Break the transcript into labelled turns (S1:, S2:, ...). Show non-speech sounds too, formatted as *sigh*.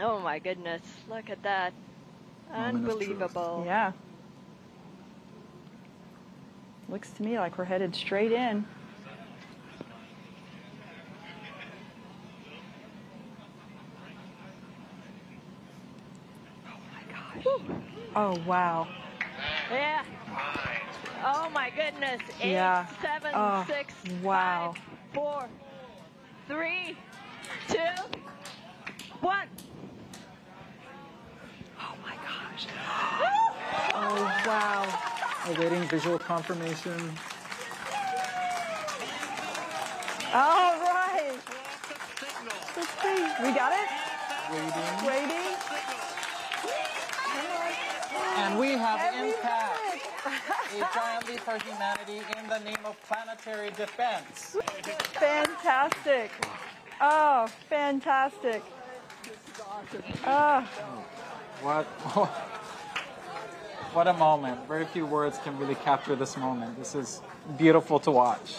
S1: Oh my goodness, look at that.
S2: Oh, Truth.
S1: Unbelievable.
S3: Yeah. Looks to me like we're headed straight in. Oh my gosh. Oh wow.
S1: Yeah. Oh my goodness. Eight,
S3: Yeah.
S1: seven,
S3: Oh,
S1: six,
S3: wow.
S1: five, four, three, two, one.
S3: Oh my gosh. Oh wow.
S2: Awaiting visual confirmation.
S3: All right. Let's see. We got it?
S2: Waiting.
S3: Waiting.
S2: And we have
S3: Every
S2: impact.
S3: minute.
S2: A giant leap for humanity in the name of planetary defense.
S3: Fantastic. Oh, fantastic. Oh,
S2: What? *laughs* What a moment. Very few words can really capture this moment. This is beautiful to watch.